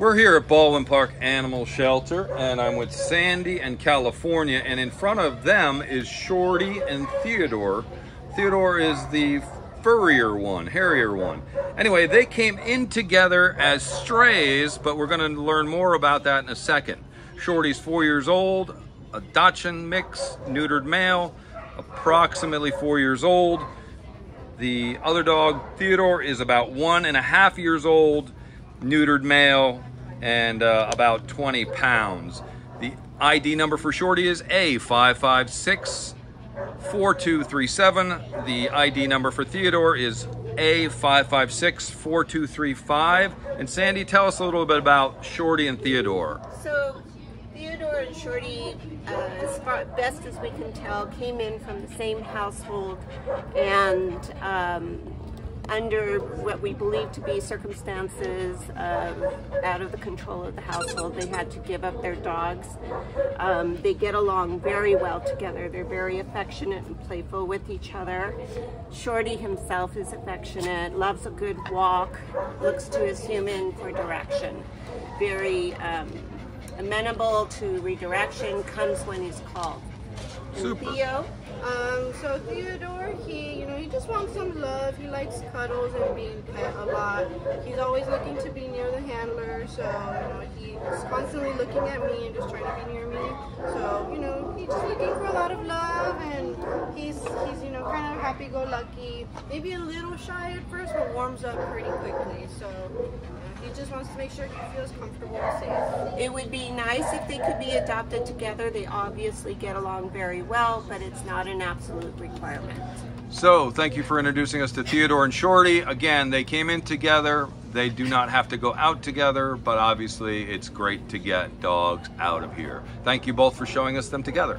We're here at Baldwin Park Animal Shelter, and I'm with Sandy and California, and in front of them is Shorty and Theodore. Theodore is the furrier one, hairier one. Anyway, they came in together as strays, but we're going to learn more about that in a second. Shorty's four years old, a Dachshund mix, neutered male, approximately four years old. The other dog, Theodore, is about one and a half years old, neutered male, and uh, about 20 pounds. The ID number for Shorty is A556 4237. The ID number for Theodore is A556 4235. And Sandy, tell us a little bit about Shorty and Theodore. So, Theodore and Shorty, uh, as far best as we can tell, came in from the same household and um, under what we believe to be circumstances uh, out of the control of the household. They had to give up their dogs. Um, they get along very well together. They're very affectionate and playful with each other. Shorty himself is affectionate, loves a good walk, looks to his human for direction. Very um, amenable to redirection, comes when he's called. And Super. Theo, Um, so Theodore, he, he just wants some love. He likes cuddles and being pet a lot. He's always looking to be near the handler, so, you know, he's constantly looking at me and just trying to be near me. So, you know, he's just looking for a lot of love and he's, he's, you know, kind of happy-go-lucky. Maybe a little shy at first, but warms up pretty quickly. So, you know, he just wants to make sure he feels comfortable and safe. It would be nice if they could be adopted together. They obviously get along very well, but it's not an absolute requirement. So, thank you for introducing us to Theodore and Shorty. Again, they came in together. They do not have to go out together, but obviously it's great to get dogs out of here. Thank you both for showing us them together.